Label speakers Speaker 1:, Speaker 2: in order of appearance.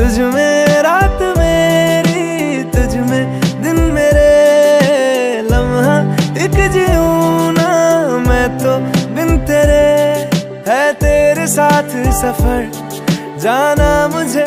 Speaker 1: तुझ में, रात मेरी, तुझ में, दिन मेरे लम्हा। एक जीऊं ना मैं तो बिन तेरे, है तेरे साथ सफ़र। जाना मुझे